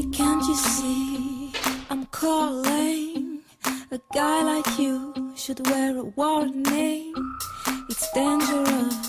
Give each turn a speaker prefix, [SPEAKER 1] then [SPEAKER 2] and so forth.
[SPEAKER 1] Baby, can't you see I'm calling? A guy like you should wear a warning. It's dangerous.